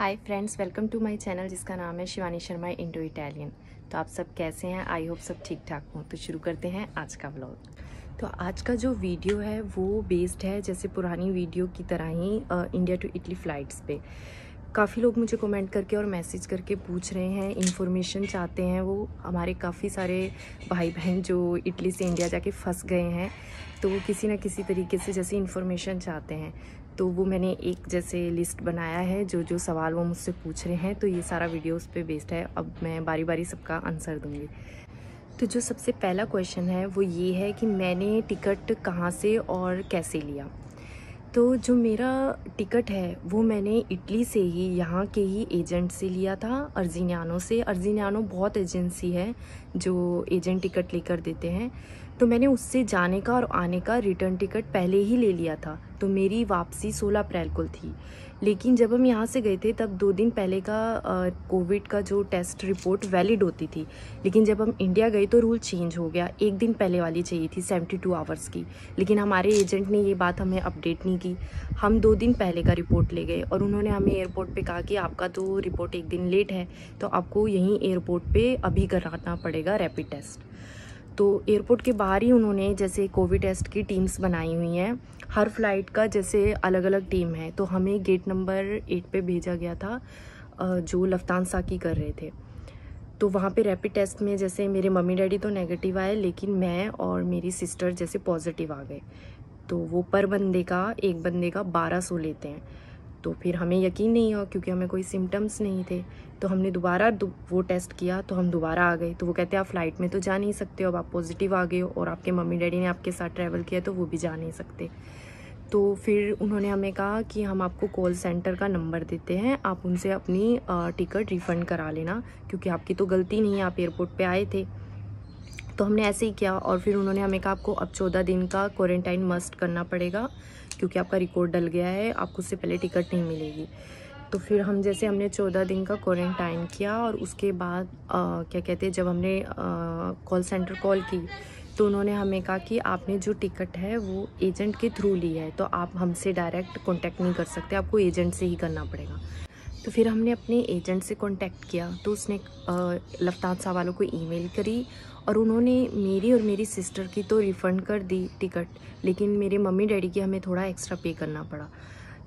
Hi friends welcome to my channel जिसका नाम है शिवानी शर्मा इंडो इटालियन तो आप सब कैसे हैं? आई होप सब ठीक ठाक हों। तो शुरू करते हैं आज का व्लॉग तो आज का जो वीडियो है वो बेस्ड है जैसे पुरानी वीडियो की तरह ही इंडिया टू इटली फ़्लाइट्स पे। काफ़ी लोग मुझे कमेंट करके और मैसेज करके पूछ रहे हैं इन्फॉर्मेशन चाहते हैं। वो हमारे काफ़ी सारे भाई बहन जो इटली से इंडिया जाके फंस गए हैं तो वो किसी ना किसी तरीके से जैसे इन्फॉर्मेशन चाहते हैं। तो वो मैंने एक जैसे लिस्ट बनाया है, जो जो सवाल वो मुझसे पूछ रहे हैं तो ये सारा वीडियो उस पर बेस्ड है। अब मैं बारी बारी सबका आंसर दूँगी। तो जो सबसे पहला क्वेश्चन है, वो ये है कि मैंने टिकट कहाँ से और कैसे लिया? तो जो मेरा टिकट है, वो मैंने इटली से ही, यहाँ के ही एजेंट से लिया था, अर्जिनियानो से। अर्जिनियानो बहुत एजेंसी है, जो एजेंट टिकट लेकर देते हैं। तो मैंने उससे जाने का और आने का रिटर्न टिकट पहले ही ले लिया था। तो मेरी वापसी 16 अप्रैल को थी। लेकिन जब हम यहाँ से गए थे, तब दो दिन पहले का कोविड का जो टेस्ट रिपोर्ट वैलिड होती थी। लेकिन जब हम इंडिया गए तो रूल चेंज हो गया। एक दिन पहले वाली चाहिए थी 72 टू आवर्स की। लेकिन हमारे एजेंट ने ये बात हमें अपडेट नहीं की। हम दो दिन पहले का रिपोर्ट ले गए और उन्होंने हमें एयरपोर्ट पर कहा कि आपका तो रिपोर्ट एक दिन लेट है तो आपको यहीं एयरपोर्ट पर अभी कराना पड़ेगा रैपिड टेस्ट तो एयरपोर्ट के बाहर ही उन्होंने जैसे कोविड टेस्ट की टीम्स बनाई हुई हैं। हर फ़्लाइट का जैसे अलग अलग टीम है। तो हमें गेट नंबर एट पे भेजा गया था जो लफ्तानसा की कर रहे थे। तो वहाँ पे रैपिड टेस्ट में जैसे मेरे मम्मी डैडी तो नेगेटिव आए, लेकिन मैं और मेरी सिस्टर जैसे पॉजिटिव आ गए। तो वो पर बंदे का, एक बंदे का बारह सौ लेते हैं। तो फिर हमें यकीन नहीं हुआ क्योंकि हमें कोई सिम्टम्स नहीं थे। तो हमने दोबारा वो टेस्ट किया तो हम दोबारा आ गए। तो वो कहते हैं, आप फ़्लाइट में तो जा नहीं सकते हो, अब आप पॉजिटिव आ गए हो और आपके मम्मी डैडी ने आपके साथ ट्रैवल किया तो वो भी जा नहीं सकते। तो फिर उन्होंने हमें कहा कि हम आपको कॉल सेंटर का नंबर देते हैं, आप उनसे अपनी टिकट रिफ़ंड करा लेना क्योंकि आपकी तो गलती नहीं है, आप एयरपोर्ट पे आए थे। तो हमने ऐसे ही किया और फिर उन्होंने हमें कहा, आपको अब चौदह दिन का क्वारंटाइन मस्ट करना पड़ेगा। क्योंकि आपका रिकॉर्ड डल गया है आपको उससे पहले टिकट नहीं मिलेगी। तो फिर हम जैसे हमने चौदह दिन का क्वारंटाइन किया और उसके बाद आ, क्या कहते हैं जब हमने कॉल सेंटर कॉल की तो उन्होंने हमें कहा कि आपने जो टिकट है वो एजेंट के थ्रू ली है तो आप हमसे डायरेक्ट कांटेक्ट नहीं कर सकते आपको एजेंट से ही करना पड़ेगा। तो फिर हमने अपने एजेंट से कांटेक्ट किया तो उसने लफ्तानसा वालों को ईमेल करी और उन्होंने मेरी और मेरी सिस्टर की तो रिफ़ंड कर दी टिकट लेकिन मेरे मम्मी डैडी की हमें थोड़ा एक्स्ट्रा पे करना पड़ा।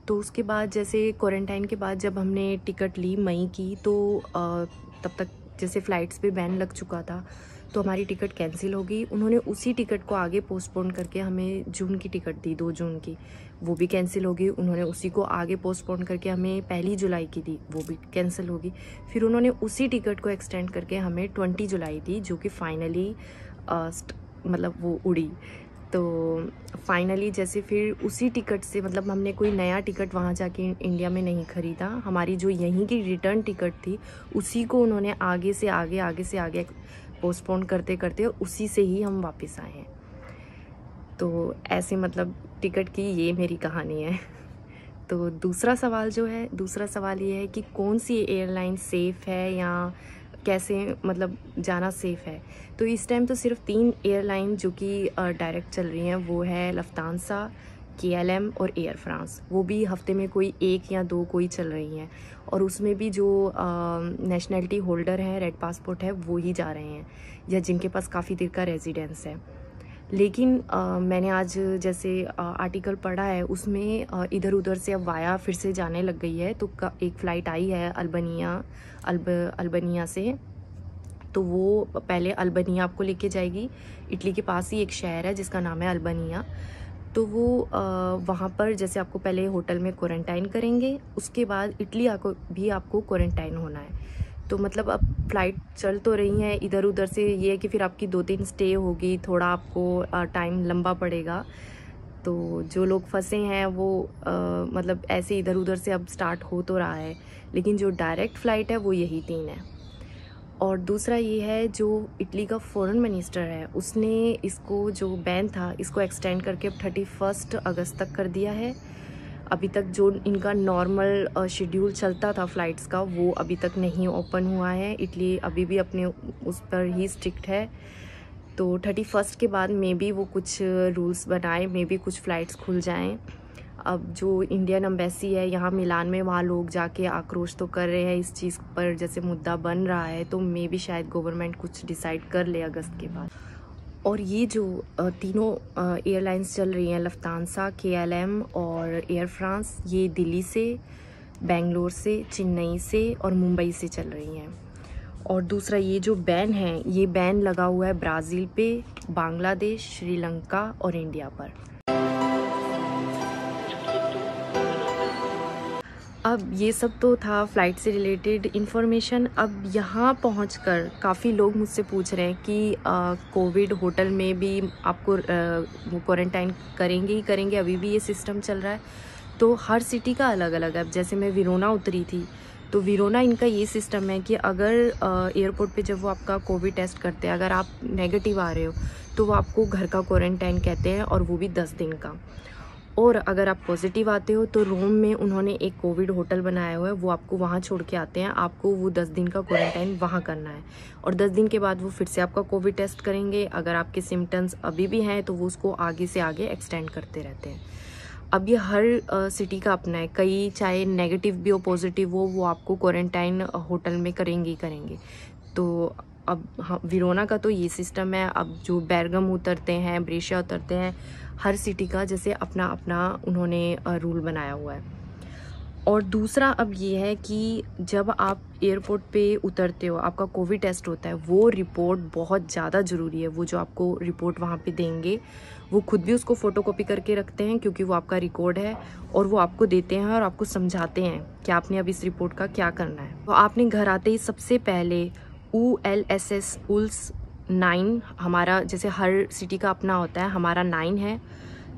तो उसके बाद जैसे क्वारंटाइन के बाद जब हमने टिकट ली मई की तो तब तक जैसे फ़्लाइट्स पे बैन लग चुका था। तो हमारी टिकट कैंसिल हो गई। उन्होंने उसी टिकट को आगे पोस्टपोन करके हमें जून की टिकट दी, दो जून की। वो भी कैंसिल हो गई। उन्होंने उसी को आगे पोस्टपोन करके हमें पहली जुलाई की दी, वो भी कैंसिल होगी फिर उन्होंने उसी टिकट को एक्सटेंड करके हमें ट्वेंटी जुलाई दी, जो कि फाइनली मतलब वो उड़ी। तो फाइनली जैसे फिर उसी टिकट से मतलब हमने कोई नया टिकट वहाँ जाके इंडिया में नहीं ख़रीदा। हमारी जो यहीं की रिटर्न टिकट थी, उसी को उन्होंने आगे से आगे आगे से आगे पोस्टपोन करते करते उसी से ही हम वापस आए हैं। तो ऐसे मतलब टिकट की ये मेरी कहानी है। तो दूसरा सवाल जो है, दूसरा सवाल ये है कि कौन सी एयरलाइन सेफ़ है या कैसे मतलब जाना सेफ़ है? तो इस टाइम तो सिर्फ़ तीन एयरलाइन जो कि डायरेक्ट चल रही हैं, वो है लफ्तानसा के और एयर फ्रांस वो भी हफ़्ते में कोई एक या दो कोई चल रही हैं और उसमें भी जो नेशनलिटी होल्डर हैं रेड पासपोर्ट है वो ही जा रहे हैं या जिनके पास काफ़ी देर का रेजिडेंस है। लेकिन आ, मैंने आज जैसे आ, आर्टिकल पढ़ा है उसमें आ, इधर उधर से अब वाया फिर से जाने लग गई है तो एक फ़्लाइट आई है अल्बनिया अल्ब अल्बनिया से। तो वो पहले अल्बनिया आपको लेके जाएगी इटली के पास ही एक शहर है जिसका नाम है अल्बनिया। तो वो वहाँ पर जैसे आपको पहले होटल में क्वारंटाइन करेंगे उसके बाद इटली आपको भी आपको क्वारंटाइन होना है। तो मतलब अब फ़्लाइट चल तो रही हैं इधर उधर से ये है कि फिर आपकी दो तीन स्टे होगी थोड़ा आपको टाइम लंबा पड़ेगा। तो जो लोग फंसे हैं वो आ, मतलब ऐसे इधर उधर से अब स्टार्ट हो तो रहा है लेकिन जो डायरेक्ट फ़्लाइट है वो यही तीन है। और दूसरा ये है जो इटली का फॉरेन मिनिस्टर है, उसने इसको जो बैन था, इसको एक्सटेंड करके अब थर्टी फ़र्स्ट अगस्त तक कर दिया है। अभी तक जो इनका नॉर्मल शेड्यूल चलता था फ़्लाइट्स का, वो अभी तक नहीं ओपन हुआ है। इटली अभी भी अपने उस पर ही स्ट्रिक्ट है। तो थर्टी फ़र्स्ट के बाद मे बी वो कुछ रूल्स बनाए मे बी कुछ फ़्लाइट्स खुल जाएँ। अब जो इंडियन अम्बेसी है, यहाँ मिलान में वहाँ लोग जाके आक्रोश तो कर रहे हैं इस चीज़ पर, जैसे मुद्दा बन रहा है तो मे भी शायद गवर्नमेंट कुछ डिसाइड कर ले अगस्त के बाद। और ये जो तीनों एयरलाइंस चल रही हैं लफ्तानसा के और एयर फ्रांस ये दिल्ली से बेंगलोर से चेन्नई से और मुंबई से चल रही हैं। और दूसरा ये जो बैन है, ये बैन लगा हुआ है ब्राज़ील पे बांग्लादेश श्रीलंका और इंडिया पर। अब ये सब तो था फ़्लाइट से रिलेटेड इन्फॉर्मेशन अब यहाँ पहुँच कर काफ़ी लोग मुझसे पूछ रहे हैं कि कोविड होटल में भी आपको क्वारंटाइन करेंगे ही करेंगे, अभी भी ये सिस्टम चल रहा है। तो हर सिटी का अलग अलग है जैसे मैं विरोना उतरी थी तो विरोना इनका ये सिस्टम है कि अगर एयरपोर्ट पे जब वो आपका कोविड टेस्ट करते हैं, अगर आप नेगेटिव आ रहे हो तो वो आपको घर का क्वारंटाइन कहते हैं और वो भी दस दिन का। और अगर आप पॉजिटिव आते हो तो रोम में उन्होंने एक कोविड होटल बनाया हुआ है। वो आपको वहाँ छोड़ के आते हैं। आपको वो दस दिन का क्वारंटाइन वहाँ करना है। और दस दिन के बाद वो फिर से आपका कोविड टेस्ट करेंगे। अगर आपके सिम्टम्स अभी भी हैं तो वो उसको आगे से आगे एक्सटेंड करते रहते हैं। अब ये हर सिटी का अपना है। कई, चाहे नेगेटिव भी हो पॉजिटिव हो, वो आपको क्वारंटाइन होटल में करेंगे ही करेंगे। तो अब हाँ विरोना का तो ये सिस्टम है। अब जो बैरगम उतरते हैं ब्रेशिया उतरते हैं हर सिटी का, जैसे अपना अपना उन्होंने रूल बनाया हुआ है। और दूसरा अब ये है कि जब आप एयरपोर्ट पे उतरते हो, आपका कोविड टेस्ट होता है, वो रिपोर्ट बहुत ज़्यादा ज़रूरी है। वो जो आपको रिपोर्ट वहाँ पे देंगे, वो खुद भी उसको फ़ोटो कॉपी करके रखते हैं, क्योंकि वो आपका रिकॉर्ड है और वो आपको देते हैं और आपको समझाते हैं कि आपने अब इस रिपोर्ट का क्या करना है। तो आपने घर आते ही सबसे पहले ऊ एल एस एस उल्स नाइन हमारा जैसे हर सिटी का अपना होता है, हमारा नाइन है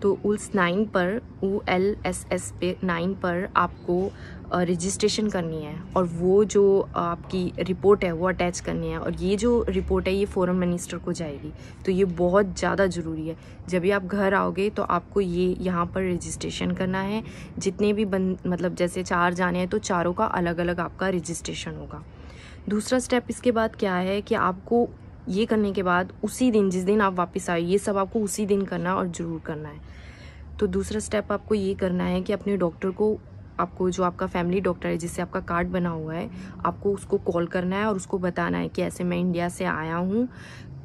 तो उल्स नाइन पर ओ एल एस एस पे नाइन पर आपको रजिस्ट्रेशन करनी है और वो जो आपकी रिपोर्ट है, वो अटैच करनी है और ये जो रिपोर्ट है, ये फॉरेन मिनिस्टर को जाएगी। तो ये बहुत ज़्यादा ज़रूरी है। जब भी आप घर आओगे तो आपको ये यहाँ पर रजिस्ट्रेशन करना है। जितने भी बन मतलब जैसे चार जाने हैं तो चारों का अलग अलग आपका रजिस्ट्रेशन होगा। दूसरा स्टेप इसके बाद क्या है कि आपको ये करने के बाद उसी दिन, जिस दिन आप वापस आए, ये सब आपको उसी दिन करना और ज़रूर करना है। तो दूसरा स्टेप आपको ये करना है कि अपने डॉक्टर को आपको जो आपका फैमिली डॉक्टर है, जिससे आपका कार्ड बना हुआ है, आपको उसको कॉल करना है और उसको बताना है कि ऐसे मैं इंडिया से आया हूँ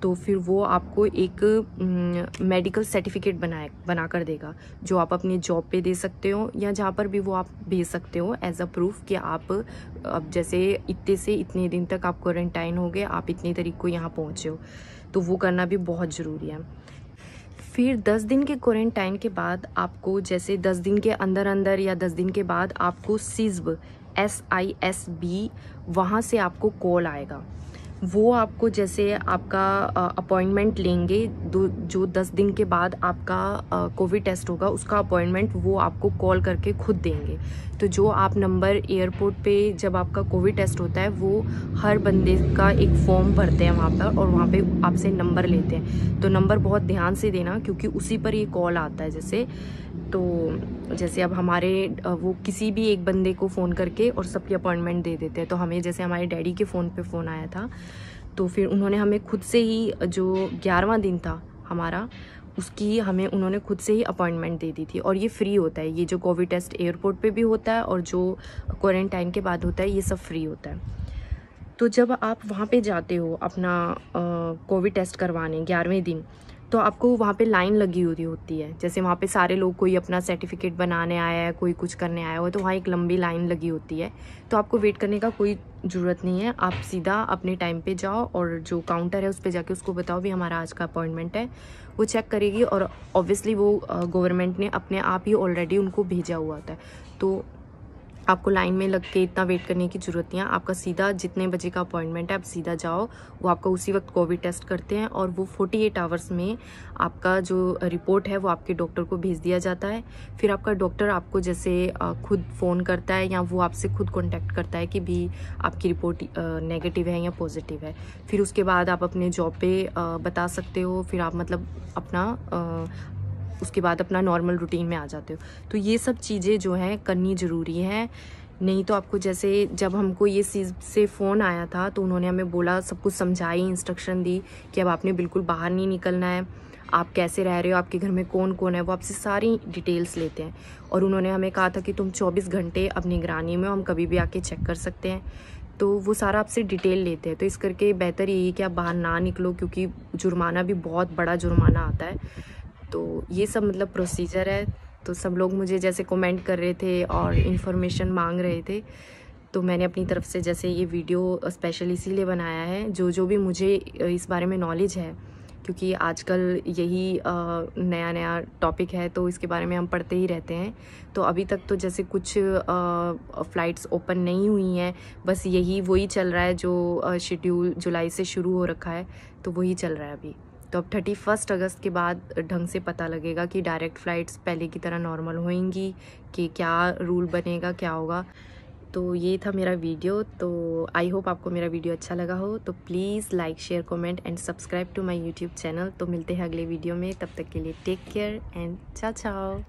तो फिर वो आपको एक मेडिकल सर्टिफिकेट बनाए, बना कर देगा, जो आप अपने जॉब पे दे सकते हो या जहाँ पर भी वो आप भेज सकते हो एज अ प्रूफ कि आप, अब जैसे इतने से इतने दिन तक आप क्वारंटाइन हो गए, आप इतनी तारीख को यहाँ पहुँचे हो। तो वो करना भी बहुत ज़रूरी है। फिर दस दिन के क्वारंटाइन के बाद आपको जैसे दस दिन के अंदर अंदर या दस दिन के बाद आपको सिज्ब एस आई एस बी वहाँ से आपको कॉल आएगा। वो आपको जैसे आपका अपॉइंटमेंट लेंगे जो दस दिन के बाद आपका कोविड टेस्ट होगा, उसका अपॉइंटमेंट वो आपको कॉल करके खुद देंगे। तो जो आप नंबर एयरपोर्ट पे जब आपका कोविड टेस्ट होता है, वो हर बंदे का एक फॉर्म भरते हैं वहाँ पर और वहाँ पे आपसे नंबर लेते हैं। तो नंबर बहुत ध्यान से देना क्योंकि उसी पर ये कॉल आता है, जैसे तो जैसे अब हमारे वो किसी भी एक बंदे को फ़ोन करके और सबकी अपॉइंटमेंट दे देते हैं। तो हमें जैसे हमारे डैडी के फ़ोन पे फ़ोन आया था तो फिर उन्होंने हमें खुद से ही, जो ग्यारहवा दिन था हमारा, उसकी हमें, उन्होंने खुद से ही अपॉइंटमेंट दे दी थी। और ये फ्री होता है, ये जो कोविड टेस्ट एयरपोर्ट पे भी होता है और जो क्वारंटाइन के बाद होता है, ये सब फ्री होता है। तो जब आप वहाँ पे जाते हो अपना कोविड टेस्ट करवाने ग्यारहवें दिन तो आपको वहाँ पे लाइन लगी हुई होती है। जैसे वहाँ पे सारे लोग कोई अपना सर्टिफिकेट बनाने आया है, कोई कुछ करने आया हो तो वहाँ एक लंबी लाइन लगी होती है। तो आपको वेट करने का कोई ज़रूरत नहीं है। आप सीधा अपने टाइम पे जाओ और जो काउंटर है उस पर जाके उसको बताओ भी हमारा आज का अपॉइंटमेंट है। वो चेक करेगी और ऑब्वियसली वो गवर्नमेंट ने अपने आप ही ऑलरेडी उनको भेजा हुआ था तो आपको लाइन में लग के इतना वेट करने की ज़रूरत नहीं है। आपका सीधा जितने बजे का अपॉइंटमेंट है, आप सीधा जाओ, वो आपका उसी वक्त कोविड टेस्ट करते हैं और वो 48 आवर्स में आपका जो रिपोर्ट है, वो आपके डॉक्टर को भेज दिया जाता है। फिर आपका डॉक्टर आपको जैसे खुद फ़ोन करता है या वो आपसे खुद कॉन्टैक्ट करता है कि भी आपकी रिपोर्ट नेगेटिव है या पॉजिटिव है। फिर उसके बाद आप अपने जॉब पे बता सकते हो। फिर आप मतलब अपना उसके बाद अपना नॉर्मल रूटीन में आ जाते हो। तो ये सब चीज़ें जो हैं, करनी ज़रूरी हैं। नहीं तो आपको जैसे जब हमको ये चीज़ से फ़ोन आया था तो उन्होंने हमें बोला, सब कुछ समझाई इंस्ट्रक्शन दी कि अब आपने बिल्कुल बाहर नहीं निकलना है। आप कैसे रह रहे हो? आपके घर में कौन कौन है? वो आपसे सारी डिटेल्स लेते हैं। और उन्होंने हमें कहा था कि तुम 24 घंटे अब निगरानी में हम कभी भी आके चेक कर सकते हैं। तो वो सारा आपसे डिटेल लेते हैं। तो इस करके बेहतर यही है कि आप बाहर ना निकलो, क्योंकि जुर्माना भी बहुत बड़ा जुर्माना आता है। तो ये सब मतलब प्रोसीजर है। तो सब लोग मुझे जैसे कमेंट कर रहे थे और इन्फॉर्मेशन मांग रहे थे। तो मैंने अपनी तरफ़ से जैसे ये वीडियो स्पेशल इसीलिए बनाया है, जो जो भी मुझे इस बारे में नॉलेज है। क्योंकि आजकल यही नया नया टॉपिक है तो इसके बारे में हम पढ़ते ही रहते हैं। तो अभी तक तो जैसे कुछ फ़्लाइट्स ओपन नहीं हुई हैं। बस यही, वही चल रहा है जो शेड्यूल जुलाई से शुरू हो रखा है। तो वही चल रहा है अभी। तो अब थर्टी फ़र्स्ट अगस्त के बाद ढंग से पता लगेगा कि डायरेक्ट फ़्लाइट्स पहले की तरह नॉर्मल होंगी कि क्या रूल बनेगा, क्या होगा। तो ये था मेरा वीडियो तो आई होप आपको मेरा वीडियो अच्छा लगा हो। तो please like share comment and subscribe to my YouTube channel तो मिलते हैं अगले वीडियो में। तब तक के लिए take care and ciao ciao